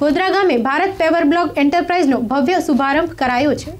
ગોધરા ગામે Bharat paver block એન્ટરપ્રાઇઝનો ભવ્ય શુભારંભ કરાયો છે.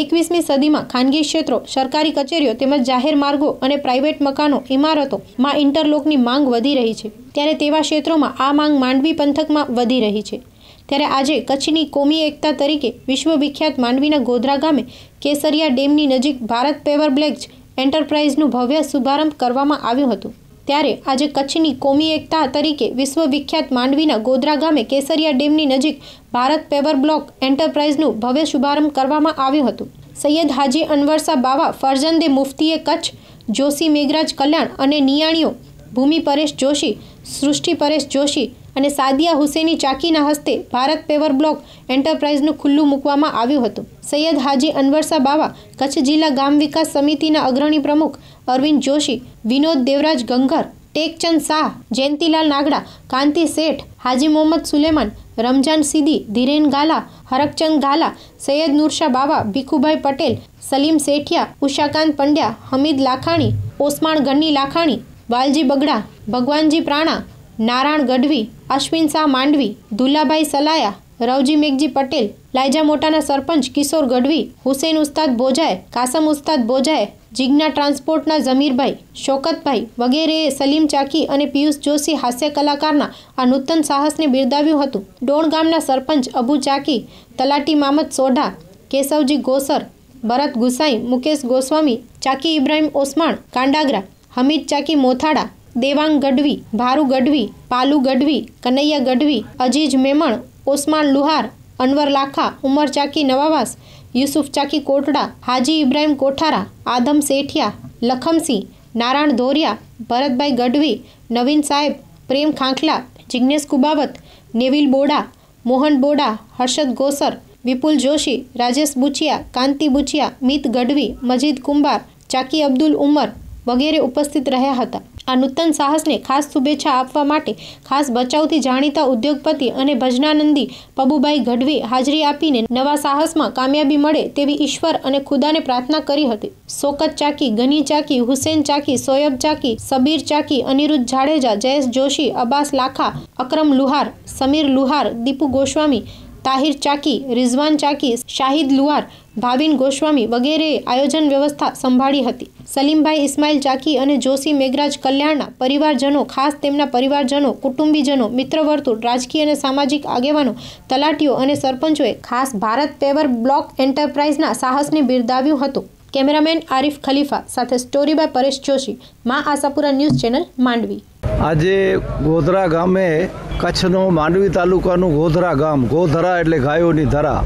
એકવીસમી સદીમાં ખાનગી ક્ષેત્રો, સરકારી કચેરીઓ તેમજ જાહેર માર્ગો અને પ્રાઇવેટ મકાનો ઇમારતોમાં ઇન્ટરલોકની માંગ વધી રહી છે. ત્યારે તેવા ક્ષેત્રોમાં આ માંગ માંડવી પંથકમાં વધી રહી છે. ત્યારે આજે કચ્છની કોમી એકતા તરીકે વિશ્વવિખ્યાત માંડવીના ગોધરા ગામે કેસરિયા ડેમની નજીક ભારત પેવર બ્લેક એન્ટરપ્રાઇઝનું ભવ્ય શુભારંભ કરવામાં આવ્યું હતું. ત્યારે આજે કચ્છની કોમી એકતા તરીકે વિશ્વવિખ્યાત માંડવીના ગોધરા ગામે કેસરિયા ડેમની નજીક ભારત પેવર બ્લોક એન્ટરપ્રાઇઝનું ભવ્ય શુભારંભ કરવામાં આવ્યું હતું. સૈયદ હાજી અનવરસા બાવા, ફરજંદે મુફતીએ કચ્છ, જોશી મેઘરાજ કલ્યાણ અને નિયાણીઓ, ભૂમિ પરેશ જોશી, સૃષ્ટિ પરેશ જોશી અને સાદિયા હુસેની ચાકીના હસ્તે ભારત પેવર બ્લોક એન્ટરપ્રાઇઝનું ખુલ્લું મૂકવામાં આવ્યું હતું. સૈયદ હાજી અનવરસા બાવા કચ્છ જિલ્લા ગામ વિકાસ સમિતિના અગ્રણી પ્રમુખ અરવિંદ જોશી, વિનોદ દેવરાજ ગંગર, ટેકચંદ શાહ, જયંતિલાલ નાગડા, કાંતિ શેઠ, હાજી મોહમ્મદ સુલેમાન, રમજાન સીદી ધીરેન ગાલા, હરકચંદ ગાલા, સૈયદ નુરશા બાવા, ભીખુભાઈ પટેલ, સલીમ સેઠિયા ઉષાકાંત પંડ્યા, હમીદ લાખાણી, ઓસમાણ ગન્ની લાખાણી, વાલજી બગડા, ભગવાનજી પ્રાણા, નારાયણ ગઢવી, અશ્વિન શાહ માંડવી, દુલ્લાભાઈ સલાયા, રવજી મેઘજી પટેલ, લાયજા મોટાના સરપંચ કિશોર ગઢવી, હુસેન ઉસ્તાદ બોજાએ, કાસમ ઉસ્તાદ બોજાએ જિજ્ઞા ટ્રાન્સપોર્ટના જમીરભાઈ, શોકતભાઈ વગેરેએ સલીમ ચાકી અને પિયુષ જોશી હાસ્ય કલાકારના આ નૂતન સાહસને બિરદાવ્યું હતું. ડોણ ગામના સરપંચ અબુ ચાકી, તલાટી મામદ સોઢા, કેશવજી ગોસર, ભરત ગુસાઈ, મુકેશ ગોસ્વામી, ચાકી ઇબ્રાહિમ ઓસમાણ કાંડાગરા, હમીદ ચાકી મોથાડા, દેવાંગ ગઢવી, ભારુ ગઢવી, પાલુ ગઢવી, કનૈયા ગઢવી, અજીજ મેમણ, ઓસમાન લુહાર, અનવર લાખા, ઉમર ચાકી નવાવાસ યુસુફ ચાકી કોટડા, હાજી ઇબ્રાહીમ કોઠારા, આદમ શેઠિયા, લખમસિંહ, નારાયણ ધોરિયા, ભરતભાઈ ગઢવી, નવીન સાહેબ, પ્રેમ ખાંખલા જિજ્ઞેશ કુબાવત, નેવિલ બોડા, મોહન બોડા, હર્ષદ ગોસર, વિપુલ જોશી, રાજેશ બુચિયા, કાંતિ બુચિયા, મિત ગઢવી, મજીદ કુંભાર, ચાકી અબ્દુલ ઉમર વગેરે ઉપસ્થિત રહ્યા હતા. આ નૂતન સાહસને ખાસ શુભેચ્છા આપવા માટે ખાસ બચાવથી જાણીતા ઉદ્યોગપતિ અને ભજનાનંદી પબુભાઈ ગઢવી હાજરી આપીને નવા સાહસમાં કામયાબી મળે તેવી ઈશ્વર અને ખુદાને પ્રાર્થના કરી હતી. સોકત ચાકી, ગની ચાકી, હુસેન ચાકી, સોયબ ચાકી, સબીર ચાકી, અનિરુદ્ધ જાડેજા, જયેશ જોશી અબ્બાસ લાખા, અકરમ લુહાર, સમીર લુહાર, દીપુ ગોસ્વામી તાહિર ચાકી રિઝવાન ચાકી શાહિદ લુહાર ભાવિન ગોસ્વામી વગેરેએ આયોજન વ્યવસ્થા સંભાળી હતી. સલીમભાઈ ઇસ્માઇલ ચાકી અને જોશી મેઘરાજ કલ્યાણના પરિવારજનો, ખાસ તેમના પરિવારજનો, કુટુંબીજનો, મિત્રવર્તુળ, રાજકીય અને સામાજિક આગેવાનો, તલાટીઓ અને સરપંચોએ ખાસ ભારત પેવર બ્લોક એન્ટરપ્રાઇઝના સાહસને બિરદાવ્યું હતું. કેમેરામેન આરિફ ખલીફા, સાથે સ્ટોરી બાય પરેશ જોશી, મા આશાપુરા ન્યૂઝ ચેનલ માંડવી. આજે ગોધરા ગામે કચ્છનો માંડવી તાલુકાનું ગોધરા ગામ, ગોધરા એટલે ગાયોની ધરા.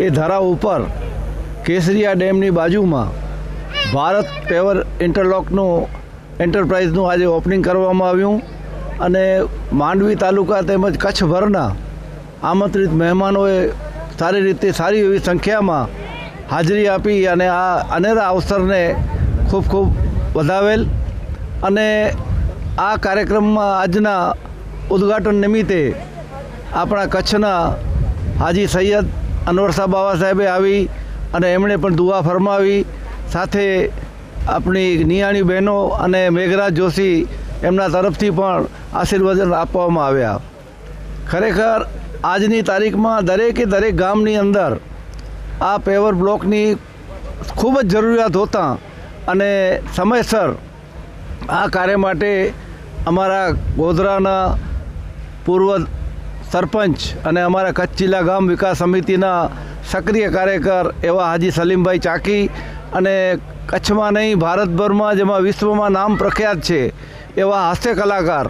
એ ધરા ઉપર કેસરિયા ડેમની બાજુમાં ભારત પેવર ઇન્ટરલોકનું એન્ટરપ્રાઇઝનું આજે ઓપનિંગ કરવામાં આવ્યું અને માંડવી તાલુકા તેમજ કચ્છભરના આમંત્રિત મહેમાનોએ સારી રીતે સારી એવી સંખ્યામાં હાજરી આપી અને આ અનેરા અવસરને ખૂબ ખૂબ વધાવેલ અને આ કાર્યક્રમમાં આજના ઉદ્ઘાટન નિમિત્તે આપણા કચ્છના હાજી સૈયદ અનવરસા બાબા સાહેબે આવી અને એમણે પણ દુઆ ફરમાવી. સાથે આપણી નિયાણી બહેનો અને મેઘરાજ જોશી એમના તરફથી પણ આશીર્વાદન આપવામાં આવ્યા. ખરેખર આજની તારીખમાં દરેકે દરેક ગામની અંદર આ પેવર બ્લોકની ખૂબ જ જરૂરિયાત હોતા અને સમયસર આ કાર્ય માટે અમારા ગોધરાના પૂર્વ સરપંચ અને અમારા કચ્છ જિલ્લા ગામ વિકાસ સમિતિના સક્રિય કાર્યકર એવા હાજી સલીમભાઈ ચાકી અને કચ્છમાં નહીં, ભારતભરમાં જેમાં વિશ્વમાં નામ પ્રખ્યાત છે એવા હાસ્ય કલાકાર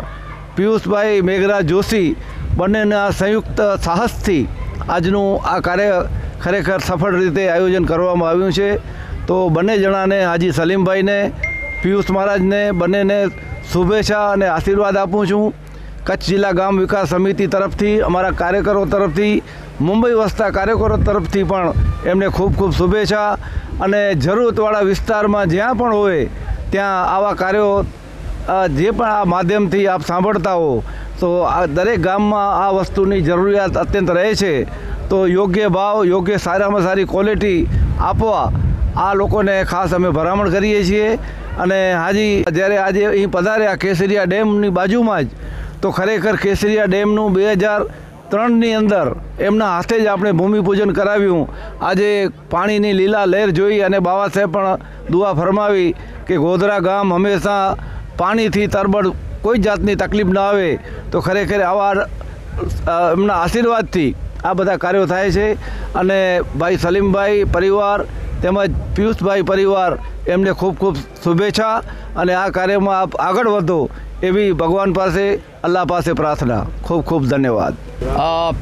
પિયુષભાઈ મેઘરાજ જોશી બંનેના સંયુક્ત સાહસથી આજનું આ કાર્ય ખરેખર સફળ રીતે આયોજન કરવામાં આવ્યું છે. તો બંને જણાને, હાજી સલીમભાઈને, પિયુષ મહારાજને, બંનેને શુભેચ્છા અને આશીર્વાદ આપું છું. કચ્છ જિલ્લા ગામ વિકાસ સમિતિ તરફથી, અમારા કાર્યકરો તરફથી, મુંબઈ વસતા કાર્યકરો તરફથી પણ એમને ખૂબ ખૂબ શુભેચ્છા અને જરૂરતવાળા વિસ્તારમાં જ્યાં પણ હોય, ત્યાં આવા કાર્યો જે પણ આ માધ્યમથી આપ સાંભળતા હો, તો આ દરેક ગામમાં આ વસ્તુની જરૂરિયાત અત્યંત રહે છે. તો યોગ્ય ભાવ, યોગ્ય સારામાં સારી ક્વોલિટી આપવા આ લોકોને ખાસ અમે ભલામણ કરીએ છીએ. અને હાજી, જ્યારે આજે અહીં પધાર્યા કેસરિયા ડેમની બાજુમાં જ, તો ખરેખર કેસરિયા ડેમનું બે હજાર ત્રણની અંદર એમના હાથે જ આપણે ભૂમિપૂજન કરાવ્યું. આજે પાણીની લીલા લહેર જોઈ અને બાબા સાહેબ પણ દુઆ ફરમાવી કે ગોધરા ગામ હંમેશા પાણીથી તરબડ કોઈ જાતની તકલીફ ન આવે, તો ખરેખર આવા એમના આશીર્વાદથી આ બધા કાર્યો થાય છે. અને ભાઈ સલીમભાઈ પરિવાર તેમજ પિયુષભાઈ પરિવાર એમને ખૂબ ખૂબ શુભેચ્છા અને આ કાર્યમાં આપ આગળ વધો એવી ભગવાન પાસે, અલ્લાહ પાસે પ્રાર્થના. ખૂબ ખૂબ ધન્યવાદ.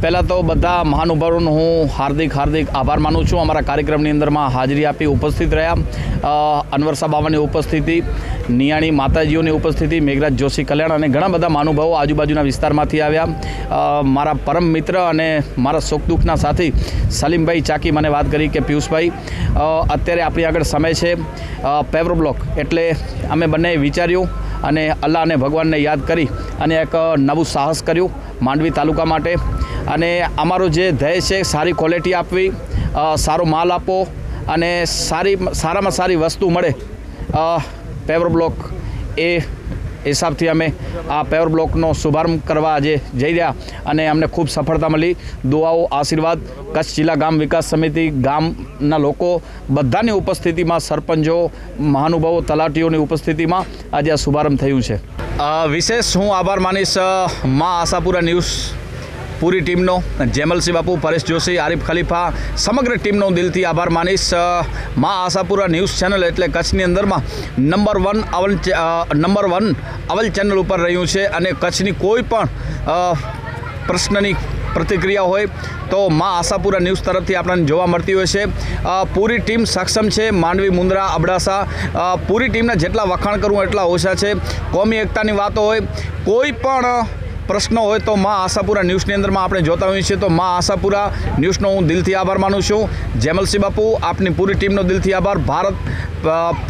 પહેલાં તો બધા મહાનુભાવોનો હું હાર્દિક હાર્દિક આભાર માનું છું. અમારા કાર્યક્રમની અંદરમાં હાજરી આપી ઉપસ્થિત રહ્યા. અનવરસા બાવાની ઉપસ્થિતિ, નિયાણી માતાજીઓની ઉપસ્થિતિ, મેઘરાજ જોશી કલ્યાણ અને ઘણા બધા મહાનુભાવો આજુબાજુના વિસ્તારમાંથી આવ્યા. મારા પરમ મિત્ર અને મારા સુખ દુઃખના સાથી સલીમભાઈ ચાકી મને વાત કરી કે પિયુષભાઈ અત્યારે આપણી આગળ સમય છે. પેવરો બ્લોક. એટલે અમે બંને વિચાર્યું અને અલ્લાહ અને ભગવાનને યાદ કરી અને એક નવું સાહસ કર્યું માંડવી તાલુકા માટે. અને અમારો જે ધ્યેય છે સારી ક્વોલિટી આપવી સારો માલ આપવો અને સારી, સારામાં સારી વસ્તુ મળે પેવર બ્લોક એ હિસાબથી અમે આ પેવર બ્લોકનો શુભારંભ કરવા આજે જઈ રહ્યા અને અમને ખૂબ સફળતા મળી. દુઆઓ, આશીર્વાદ, કચ્છ જિલ્લા ગામ વિકાસ સમિતિ, ગામના લોકો, બધાની ઉપસ્થિતિમાં સરપંચો, મહાનુભાવો, તલાટીઓની ઉપસ્થિતિમાં આજે આ શુભારંભ થયું છે. વિશેષ હું આભાર માનીશ મા આશાપુરા ન્યૂઝ પૂરી ટીમનો. જેમલસિંહ બાપુ પરેશ જોશી, આરિફ ખલીફા સમગ્ર ટીમનો દિલથી આભાર માનીશ. મા આશાપુરા ન્યૂઝ ચેનલ એટલે કચ્છની અંદરમાં નંબર વન અવલ નંબર વન અવલ ચેનલ ઉપર રહ્યું છે અને કચ્છની કોઈ પણ પ્રશ્નની પ્રતિક્રિયા હોય તો મા આશાપુરા ન્યૂઝ તરફથી આપણને જોવા મળતી હોય છે. પૂરી ટીમ સક્ષમ છે. માંડવી મુંદ્રા અબડાસા પૂરી ટીમના જેટલા વખાણ કરવું એટલા ઓછા છે. કોમી એકતાની વાતો હોય. કોઈ પણ પ્રશ્નો હોય તો મા આશાપુરા ન્યૂઝની અંદરમાં આપણે જોતા હોઈએ છીએ. તો મા આશાપુરા ન્યૂઝનો હું દિલથી આભાર માનું છું. જેમલસિંહ બાપુ, આપની પૂરી ટીમનો દિલથી આભાર. ભારત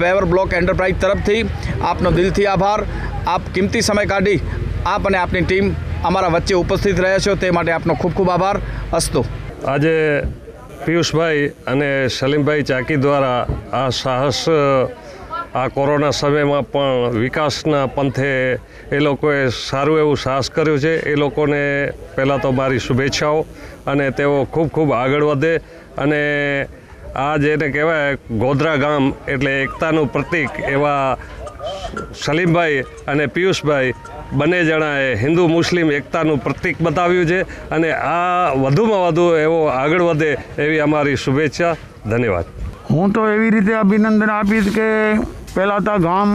પેવર બ્લોક એન્ટરપ્રાઇઝ તરફથી આપનો દિલથી આભાર. આપ કિંમતી સમય કાઢી આપ અને આપની ટીમ અમારા વચ્ચે ઉપસ્થિત રહ્યા છો. તે માટે આપનો ખૂબ ખૂબ આભાર. અસ્તુ. આજે પિયુષભાઈ અને સલીમભાઈ ચાકી દ્વારા આ સાહસ આ કોરોના સમયમાં પણ વિકાસના પંથે એ લોકોએ સારું એવું સાહસ કર્યું છે. એ લોકોને પહેલાં તો મારી શુભેચ્છાઓ અને તેઓ ખૂબ ખૂબ આગળ વધે અને આ જેને કહેવાય ગોધરા ગામ એટલે એકતાનું પ્રતીક એવા સલીમભાઈ અને પિયુષભાઈ બંને જણાએ હિન્દુ મુસ્લિમ એકતાનું પ્રતીક બતાવ્યું છે અને આ વધુમાં વધુ એવો આગળ વધે એવી અમારી શુભેચ્છા. ધન્યવાદ. હું તો એવી રીતે અભિનંદન આપીશ કે પહેલાં તો ગામ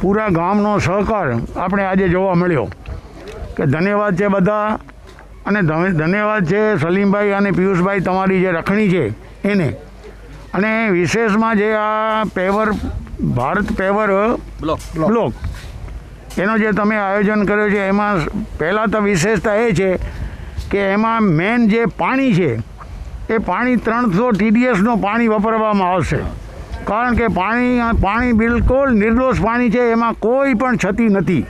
પૂરા ગામનો સહકાર આપણે આજે જોવા મળ્યો કે ધન્યવાદ છે બધા અને ધન્યવાદ છે સલીમભાઈ અને પિયુષભાઈ તમારી જે રખણી છે એને. અને વિશેષમાં જે આ paver Bharat paver block. Block એનો જે તમે આયોજન કર્યો છે એમાં પહેલાં તો વિશેષતા એ છે કે એમાં મેન જે પાણી છે એ પાણી ત્રણસો ટીડીએસનું પાણી વાપરવામાં આવશે. કારણ કે પાણી પાણી બિલકુલ નિર્દોષ પાણી છે એમાં કોઈ પણ ક્ષતિ નથી.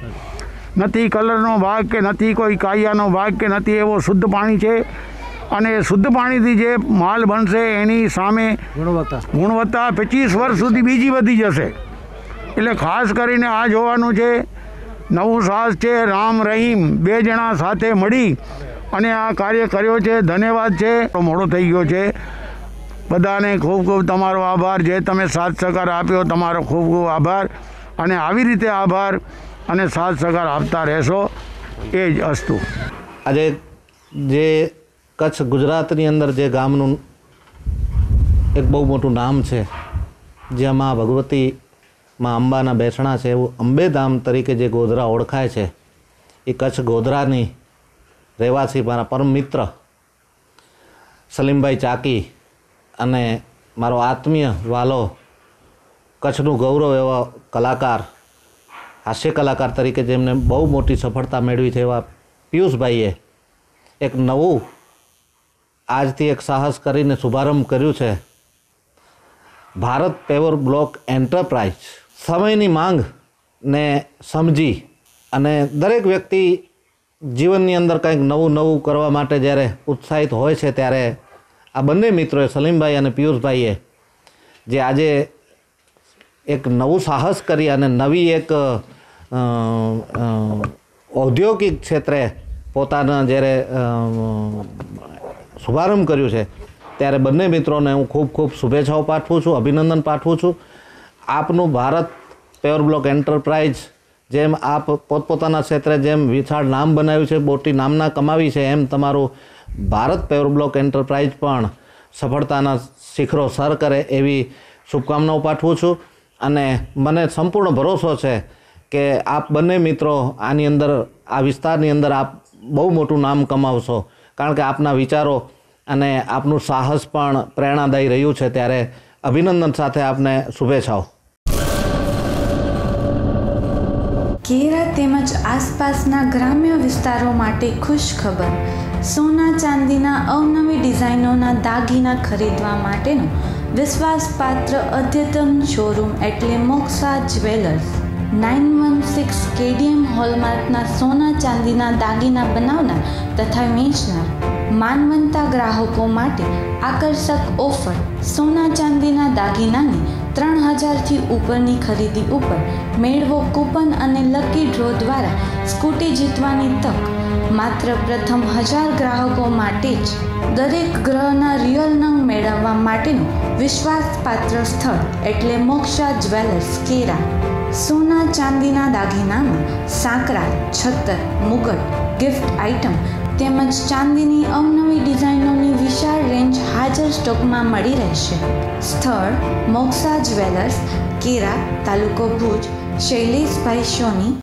નથી કલરનો ભાગ કે નથી કોઈ કાયાનો ભાગ કે નથી એવો શુદ્ધ પાણી છે. અને શુદ્ધ પાણીથી જે માલ બનશે એની સામે ગુણવત્તા. ગુણવત્તા પચીસ વર્ષ સુધી બીજી વધી જશે. એટલે ખાસ કરીને આ જોવાનું છે નવું સાસ છે રામ રહીમ બે જણા સાથે મળી અને આ કાર્ય કર્યો છે ધન્યવાદ છે. મોડો થઈ ગયો છે. બધાને ખૂબ ખૂબ તમારો આભાર. જે તમે સાથ સહકાર આપ્યો, તમારો ખૂબ ખૂબ આભાર. અને આવી રીતે આભાર અને સાથ સહકાર આપતા રહેશો. એ જ અસ્તુ. આજે જે કચ્છ ગુજરાતની અંદર જે ગામનું એક બહુ મોટું નામ છે, જ્યાં મા ભગવતી, માં અંબાના બેસણા છે, એવું અંબેધામ તરીકે જે ગોધરા ઓળખાય છે, એ કચ્છ ગોધરાની રહેવાસી મારા પરમ મિત્ર સલીમભાઈ ચાકી અને મારો આત્મીય વાલો, કચ્છનું ગૌરવ એવા કલાકાર, હાસ્ય કલાકાર તરીકે જેમને બહુ મોટી સફળતા મેળવી છે એવા પિયુષભાઈએ એક નવું, આજથી એક સાહસ કરીને શુભારંભ કર્યું છે. ભારત પેવર બ્લોક એન્ટરપ્રાઇઝ, સમયની માંગને સમજી અને દરેક વ્યક્તિ જીવનની અંદર કંઈક નવું નવું કરવા માટે જ્યારે ઉત્સાહિત હોય છે ત્યારે આ બંને મિત્રોએ, સલીમભાઈ અને પિયુષભાઈએ, જે આજે એક નવું સાહસ કરી અને નવી એક ઔદ્યોગિક ક્ષેત્રે પોતાના જ્યારે શુભારંભ કર્યું છે, ત્યારે બંને મિત્રોને હું ખૂબ ખૂબ શુભેચ્છાઓ પાઠવું છું, અભિનંદન પાઠવું છું. આપનું ભારત પેવર બ્લોક એન્ટરપ્રાઇઝ જેમ આપ પોતપોતાના ક્ષેત્રે જેમ વિશાળ નામ બનાવ્યું છે મોટી નામના કમાવી છે, એમ તમારું ભારત પેવરબ્લોક એન્ટરપ્રાઇઝ પણ સફળતાના શિખરો સર કરે એવી શુભકામનાઓ પાઠવું છું. અને મને સંપૂર્ણ ભરોસો છે કે આપ બંને મિત્રો આની અંદર, આ વિસ્તારની અંદર આપ બહુ મોટું નામ કમાવશો. કારણ કે આપના વિચારો અને આપનું સાહસ પણ પ્રેરણાદાયી રહ્યું છે. ત્યારે અભિનંદન સાથે આપને શુભેચ્છાઓ. કેરા તેમજ આસપાસના ગ્રામ્ય વિસ્તારો માટે ખુશ ખબર સોના ચાંદીના અવનવી ડિઝાઇનોના દાગીના ખરીદવા માટેનો વિશ્વાસપાત્ર અદ્યતન શોરૂમ એટલે Moksha jewellers. Nine one six KDM હોલમાર્કના સોના ચાંદીના દાગીના બનાવનાર તથા વેચનાર માનવંતા ગ્રાહકો માટે આકર્ષક ઓફર સોના ચાંદીના દાગીનાની ત્રણ હજારથી ઉપરની ખરીદી ઉપર મેળવો કૂપન અને લકી ડ્રો દ્વારા સ્કૂટી જીતવાની તક. માત્ર પ્રથમ હજાર ગ્રાહકો માટે જ દરેક ગ્રહના રિયલ નંગ મેળવવા માટેનું વિશ્વાસપાત્ર સ્થળ એટલે મોક્ષા જ્વેલર્સ કેરા. સોના ચાંદીના દાગીનામાં સાંકરા, છત્તર મુગટ ગિફ્ટ આઇટમ તેમજ ચાંદીની અવનવી ડિઝાઇનોની વિશાળ રેન્જ હાજર સ્ટોકમાં મળી રહેશે. સ્થળ મોક્ષા જ્વેલર્સ કેરા તાલુકો ભુજ શૈલેષભાઈ સોની